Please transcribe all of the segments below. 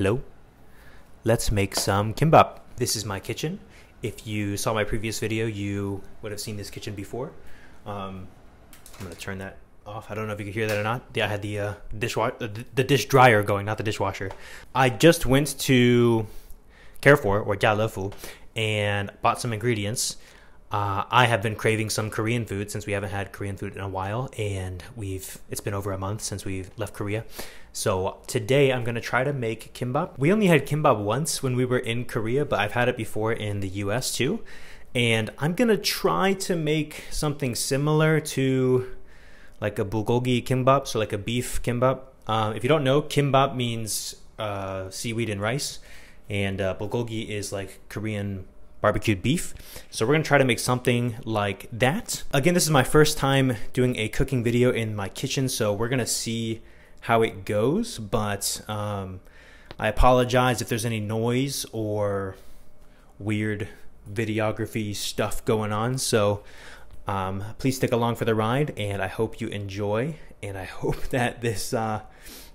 Hello. Let's make some kimbap. This is my kitchen. If you saw my previous video, you would have seen this kitchen before. Um, I'm gonna turn that off. I don't know if you can hear that or not. Yeah, I had the uh, dishwasher, the, the dish dryer going, not the dishwasher. I just went to Carrefour or Jialefu and bought some ingredients. Uh, I have been craving some Korean food since we haven't had Korean food in a while, and we've it's been over a month since we've left Korea. So today I'm gonna try to make kimbap. We only had kimbap once when we were in Korea, but I've had it before in the U.S. too, and I'm gonna try to make something similar to like a bulgogi kimbap, so like a beef kimbap. Uh, if you don't know, kimbap means uh, seaweed and rice, and uh, bulgogi is like Korean barbecued beef. So we're gonna try to make something like that. Again, this is my first time doing a cooking video in my kitchen, so we're gonna see how it goes, but um, I apologize if there's any noise or weird videography stuff going on. So um, please stick along for the ride, and I hope you enjoy, and I hope that this uh,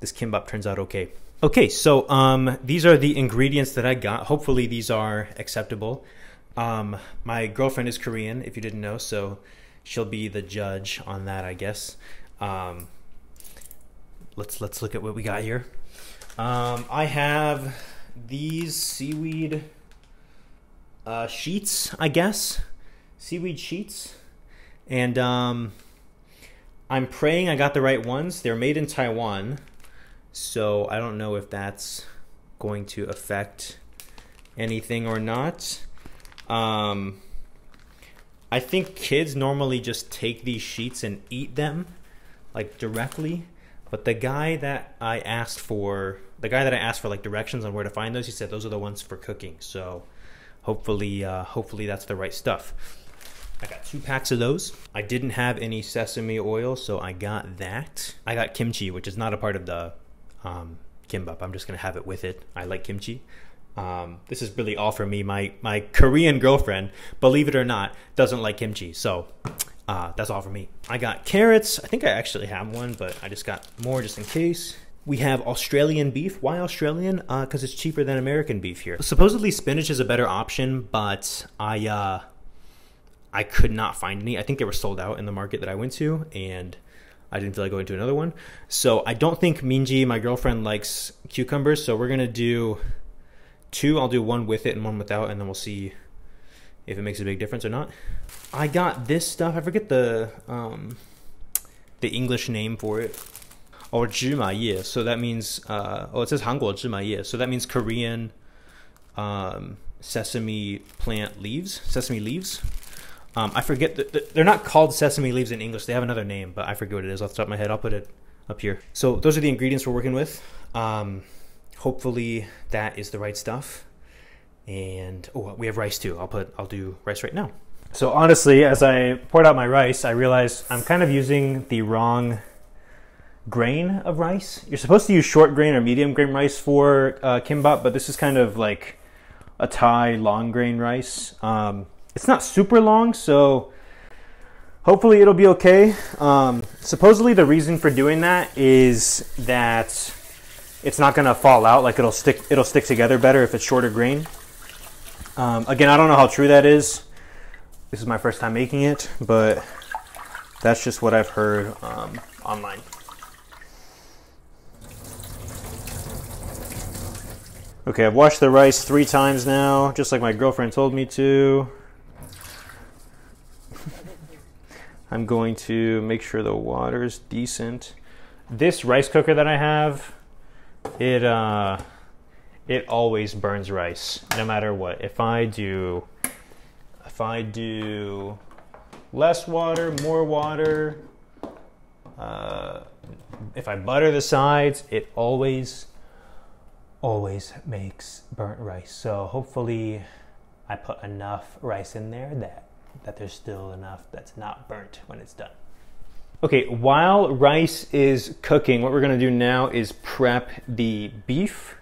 this kimbap turns out okay. Okay, so um, these are the ingredients that I got. Hopefully, these are acceptable. Um, my girlfriend is Korean, if you didn't know, so she'll be the judge on that, I guess. Um, let's let's look at what we got here. Um, I have these seaweed uh, sheets, I guess, seaweed sheets, and um, I'm praying I got the right ones. They're made in Taiwan. So I don't know if that's going to affect anything or not. Um, I think kids normally just take these sheets and eat them like directly. But the guy that I asked for, the guy that I asked for like directions on where to find those, he said those are the ones for cooking. So hopefully, uh, hopefully that's the right stuff. I got two packs of those. I didn't have any sesame oil, so I got that. I got kimchi, which is not a part of the um, kimbap. I'm just gonna have it with it. I like kimchi. Um, this is really all for me. My my Korean girlfriend, believe it or not, doesn't like kimchi, so uh, that's all for me. I got carrots. I think I actually have one, but I just got more just in case. We have Australian beef. Why Australian? Because uh, it's cheaper than American beef here. Supposedly spinach is a better option, but I uh, I could not find any. I think they were sold out in the market that I went to, and I didn't feel like going to another one. So I don't think Minji, my girlfriend, likes cucumbers. So we're gonna do two. I'll do one with it and one without, and then we'll see if it makes a big difference or not. I got this stuff. I forget the um, the English name for it. Or Ye. So that means uh, oh, it says Hangguo Ye. So that means Korean um, sesame plant leaves, sesame leaves. Um, I forget that they're not called sesame leaves in English. They have another name, but I forget what it is off the top of my head. I'll put it up here. So those are the ingredients we're working with. Um, hopefully that is the right stuff. And oh, we have rice too. I'll put I'll do rice right now. So honestly, as I poured out my rice, I realized I'm kind of using the wrong grain of rice. You're supposed to use short grain or medium grain rice for uh, kimbap, but this is kind of like a Thai long grain rice. Um, it's not super long, so hopefully it'll be okay. Um, supposedly the reason for doing that is that it's not gonna fall out, like it'll stick, it'll stick together better if it's shorter grain. Um, again, I don't know how true that is. This is my first time making it, but that's just what I've heard um, online. Okay, I've washed the rice three times now, just like my girlfriend told me to. I'm going to make sure the water is decent. This rice cooker that I have, it uh, it always burns rice, no matter what. If I do, if I do less water, more water, uh, if I butter the sides, it always, always makes burnt rice. So hopefully, I put enough rice in there that that there's still enough that's not burnt when it's done. Okay, while rice is cooking, what we're gonna do now is prep the beef.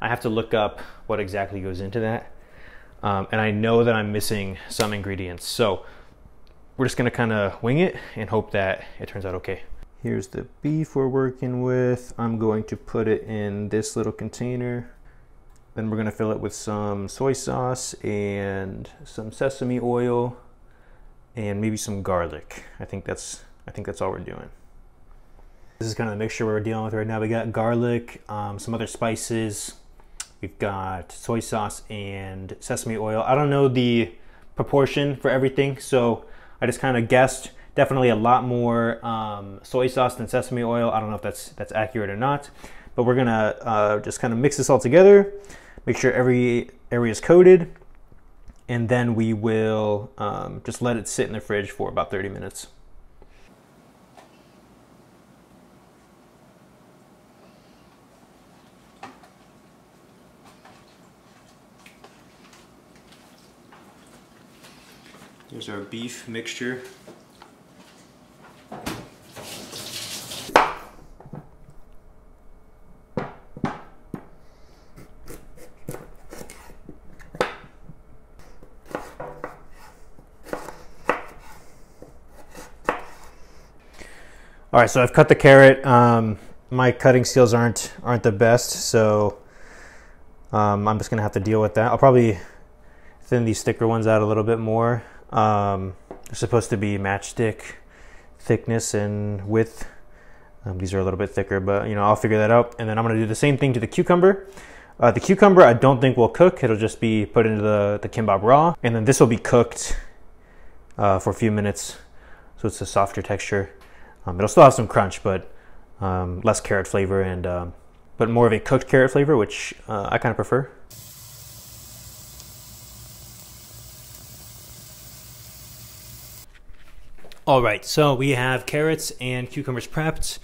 I have to look up what exactly goes into that. Um, and I know that I'm missing some ingredients. So we're just gonna kind of wing it and hope that it turns out okay. Here's the beef we're working with. I'm going to put it in this little container. Then we're gonna fill it with some soy sauce and some sesame oil and maybe some garlic. I think that's I think that's all we're doing. This is kind of the mixture we're dealing with right now. We got garlic, um, some other spices. We've got soy sauce and sesame oil. I don't know the proportion for everything, so I just kind of guessed Definitely a lot more um, soy sauce than sesame oil. I don't know if that's that's accurate or not, but we're gonna uh, just kind of mix this all together, make sure every area is coated, and then we will um, just let it sit in the fridge for about 30 minutes. Here's our beef mixture. All right, so I've cut the carrot. Um, my cutting skills aren't aren't the best, so um, I'm just gonna have to deal with that. I'll probably thin these thicker ones out a little bit more. Um, they're supposed to be matchstick thickness and width. Um, these are a little bit thicker, but you know I'll figure that out. And then I'm gonna do the same thing to the cucumber. Uh, the cucumber I don't think will cook. It'll just be put into the, the kimbap raw. And then this will be cooked uh, for a few minutes so it's a softer texture. Um, it'll still have some crunch, but um, less carrot flavor and um, but more of a cooked carrot flavor, which uh, I kind of prefer. All right, so we have carrots and cucumbers prepped.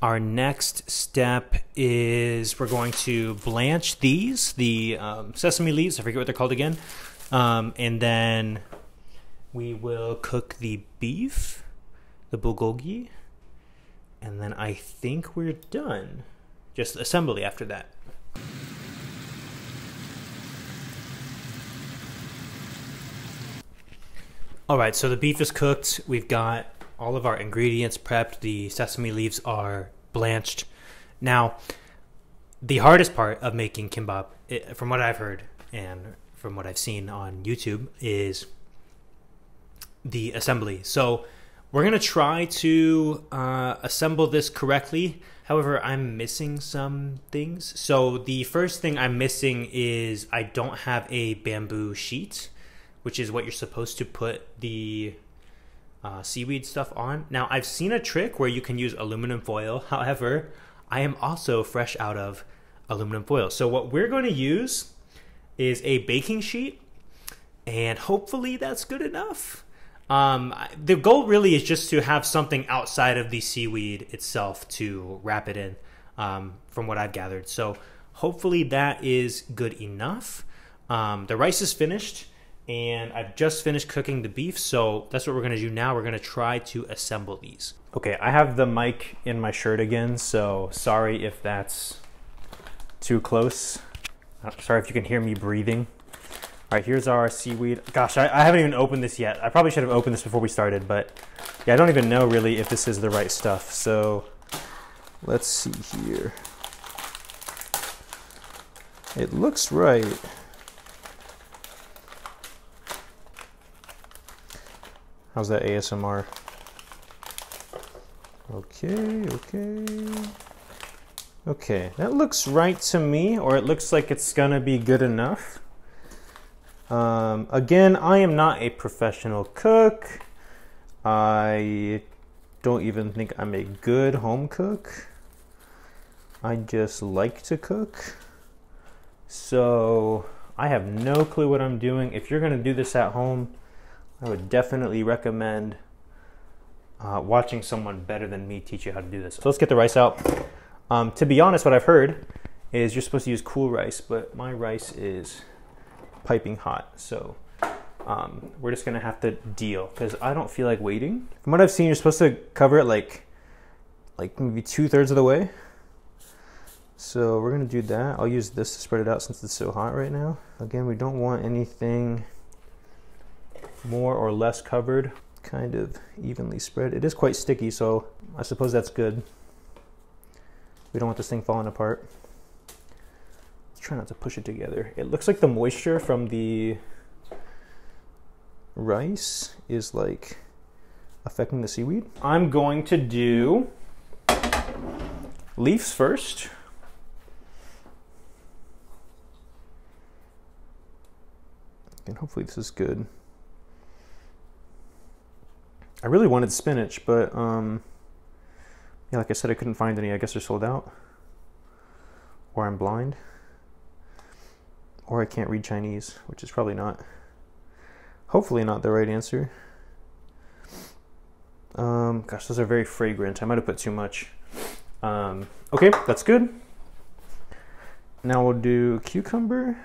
Our next step is we're going to blanch these, the um, sesame leaves, I forget what they're called again, um, and then we will cook the beef, the bulgogi, and then I think we're done. Just assembly after that. All right, so the beef is cooked. We've got all of our ingredients prepped. The sesame leaves are blanched. Now, the hardest part of making kimbap, eh, from what I've heard and from what I've seen on YouTube, is the assembly. So we're going to try to uh, assemble this correctly. However, I'm missing some things. So the first thing I'm missing is I don't have a bamboo sheet, which is what you're supposed to put the uh, seaweed stuff on. Now, I've seen a trick where you can use aluminum foil. However, I am also fresh out of aluminum foil. So what we're going to use is a baking sheet, and hopefully that's good enough. Um, the goal really is just to have something outside of the seaweed itself to wrap it in, um, from what I've gathered. So hopefully that is good enough. Um, the rice is finished, and I've just finished cooking the beef. So that's what we're gonna do now. We're gonna try to assemble these. Okay, I have the mic in my shirt again, so sorry if that's too close. Sorry if you can hear me breathing. All right, here's our seaweed. Gosh, I, I, haven't even opened this yet. I probably should have opened this before we started, but yeah, I don't even know really if this is the right stuff. So let's see here. It looks right. How's that ASMR? Okay, okay. Okay, that looks right to me, or it looks like it's gonna be good enough. Um, again, I am not a professional cook. I don't even think I'm a good home cook. I just like to cook. So I have no clue what I'm doing. If you're going to do this at home, I would definitely recommend uh, watching someone better than me teach you how to do this. So let's get the rice out. Um, to be honest, what I've heard is you're supposed to use cool rice, but my rice is piping hot. So um, we're just gonna have to deal because I don't feel like waiting. From what I've seen, you're supposed to cover it like like maybe two thirds of the way. So we're gonna do that. I'll use this to spread it out since it's so hot right now. Again, we don't want anything more or less covered. kind of evenly spread. It is quite sticky, so I suppose that's good. We don't want this thing falling apart. Try not to push it together. It looks like the moisture from the rice is like affecting the seaweed. I'm going to do leaves first. And hopefully this is good. I really wanted spinach, but um, yeah, like I said, I couldn't find any. I guess they're sold out. Or I'm blind. Or I can't read Chinese, which is probably not, hopefully not the right answer. Um, gosh, those are very fragrant. I might have put too much. Um, okay, that's good. Now we'll do cucumber.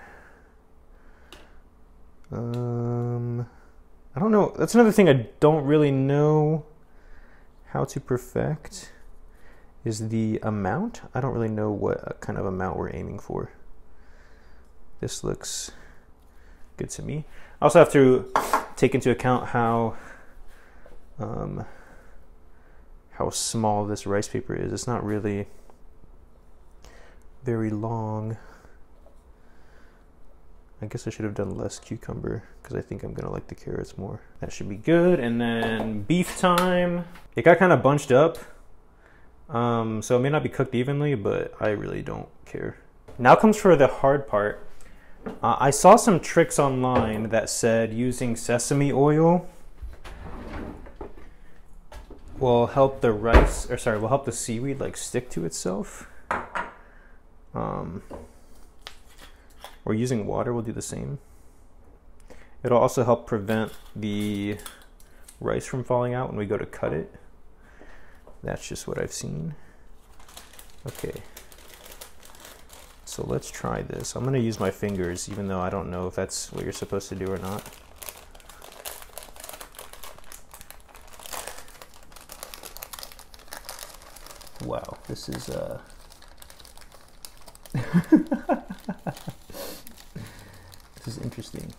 Um, I don't know. That's another thing I don't really know how to perfect is the amount. I don't really know what kind of amount we're aiming for. This looks good to me. I also have to take into account how um, how small this rice paper is. It's not really very long. I guess I should have done less cucumber because I think I'm gonna like the carrots more. That should be good. And then beef time. It got kind of bunched up. Um, so it may not be cooked evenly, but I really don't care. Now comes for the hard part. Uh, I saw some tricks online that said using sesame oil will help the rice, or sorry, will help the seaweed like stick to itself. Um, or using water will do the same. It'll also help prevent the rice from falling out when we go to cut it. That's just what I've seen. Okay. So let's try this. I'm gonna use my fingers, even though I don't know if that's what you're supposed to do or not. Wow, this is uh This is interesting.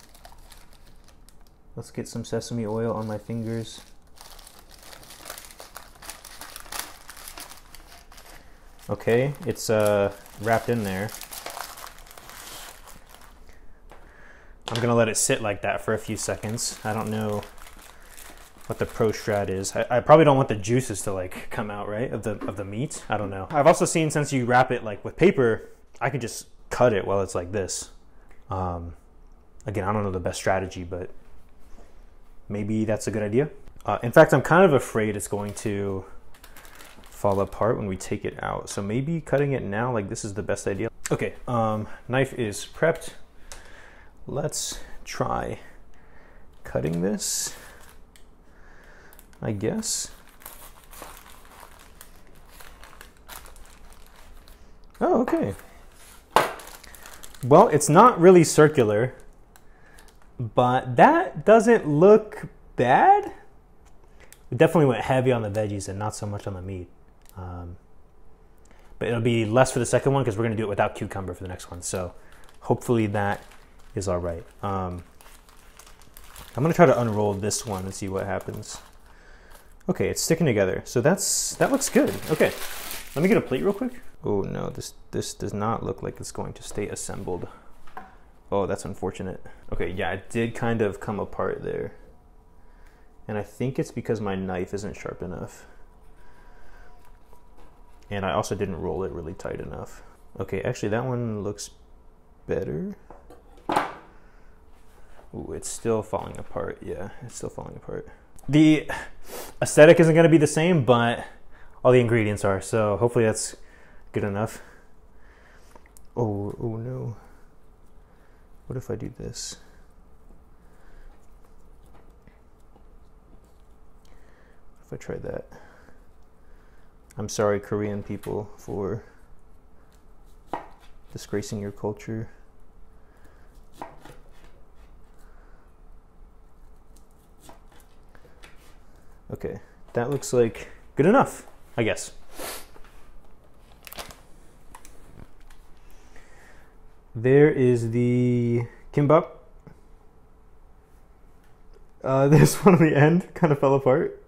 Let's get some sesame oil on my fingers. Okay, it's uh, wrapped in there. I'm gonna let it sit like that for a few seconds. I don't know what the pro strat is. I, I, probably don't want the juices to like come out, right, of the of the meat. I don't know. I've also seen since you wrap it like with paper, I could just cut it while it's like this. Um, again, I don't know the best strategy, but maybe that's a good idea. Uh, in fact, I'm kind of afraid it's going to fall apart when we take it out. So maybe cutting it now, like this is the best idea. Okay, um, knife is prepped. Let's try cutting this. I guess. Oh, okay. Well, it's not really circular, but that doesn't look bad. We definitely went heavy on the veggies and not so much on the meat. Um, but it'll be less for the second one because we're going to do it without cucumber for the next one. So hopefully that is all right. Um, I'm to try to unroll this one and see what happens. Okay, it's sticking together. So that's that looks good. Okay, let me get a plate real quick. Oh no, this this does not look like it's going to stay assembled. Oh, that's unfortunate. Okay, yeah, it did kind of come apart there. And I think it's because my knife isn't sharp enough. And I also didn't roll it really tight enough. Okay, actually that one looks better. Ooh, it's still falling apart. Yeah, it's still falling apart the aesthetic isn't going to be the same, but all the ingredients are. So hopefully that's good enough. Oh, oh no. What if I do this? What if I try that? I'm sorry, Korean people, for disgracing your culture. Okay, that looks like good enough, I guess. There is the kimbap. Uh, this one on the end kind of fell apart.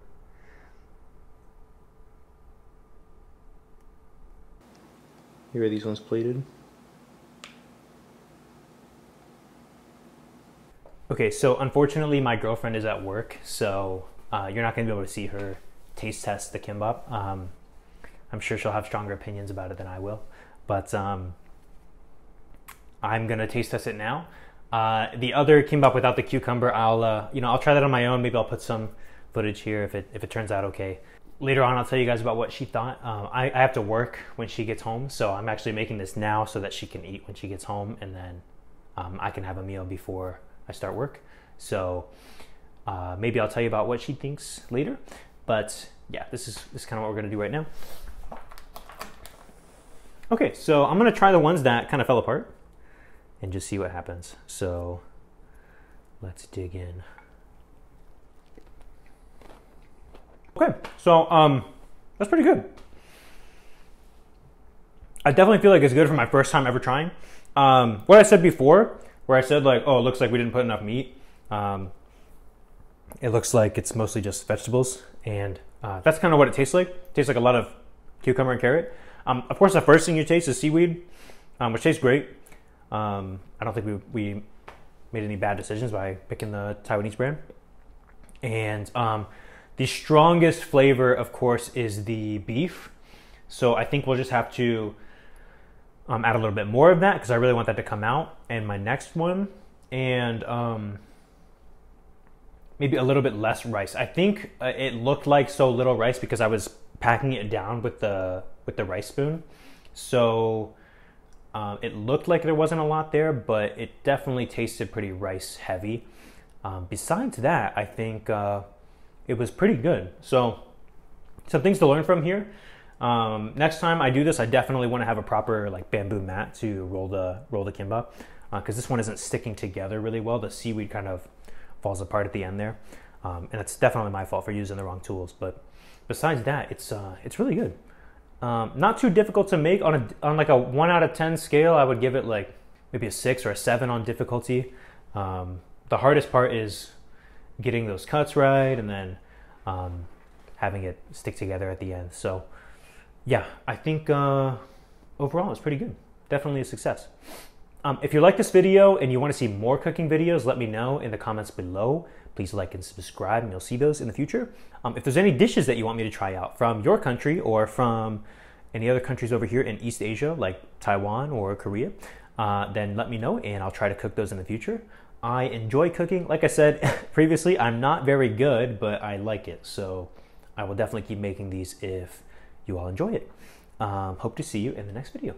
Here are these ones plated. Okay, so unfortunately my girlfriend is at work, so uh, you're not going to be able to see her taste test the kimbap. Um, I'm sure she'll have stronger opinions about it than I will, but um, I'm going to taste test it now. Uh, the other kimbap without the cucumber, I'll uh, you know I'll try that on my own. Maybe I'll put some footage here if it if it turns out okay. Later on, I'll tell you guys about what she thought. Um, I, I have to work when she gets home, so I'm actually making this now so that she can eat when she gets home, and then um, I can have a meal before I start work. So uh, maybe I'll tell you about what she thinks later. But yeah, this is this is kind of what we're gonna do right now. Okay, so I'm gonna try the ones that kind of fell apart and just see what happens. So let's dig in. Okay, so um, that's pretty good. I definitely feel like it's good for my first time ever trying. Um, what I said before, where I said like, oh, it looks like we didn't put enough meat. Um, it looks like it's mostly just vegetables, and uh, that's kind of what it tastes like. It tastes like a lot of cucumber and carrot. Um, of course, the first thing you taste is seaweed, um, which tastes great. Um, I don't think we, we made any bad decisions by picking the Taiwanese brand. And um, the strongest flavor, of course, is the beef. So I think we'll just have to um, add a little bit more of that because I really want that to come out. And my next one, and um, maybe a little bit less rice. I think uh, it looked like so little rice because I was packing it down with the with the rice spoon. So um, it looked like there wasn't a lot there, but it definitely tasted pretty rice heavy. Um, besides that, I think uh, it was pretty good. So some things to learn from here. Um, next time I do this, I definitely want to have a proper like bamboo mat to roll the roll the kimba because uh, this one isn't sticking together really well. The seaweed kind of falls apart at the end there, um, and it's definitely my fault for using the wrong tools. But besides that, it's uh, it's really good. Um, not too difficult to make on a on like a one out of ten scale. I would give it like maybe a six or a seven on difficulty. Um, the hardest part is getting those cuts right and then um, having it stick together at the end. So yeah, I think uh, overall it's pretty good. Definitely a success. Um, if you like this video and you want to see more cooking videos, let me know in the comments below. Please like and subscribe and you'll see those in the future. Um, if there's any dishes that you want me to try out from your country or from any other countries over here in East Asia, like Taiwan or Korea, uh, then let me know and I'll try to cook those in the future. I enjoy cooking. Like I said previously, I'm not very good, but I like it. So I will definitely keep making these if you all enjoy it. Um, hope to see you in the next video.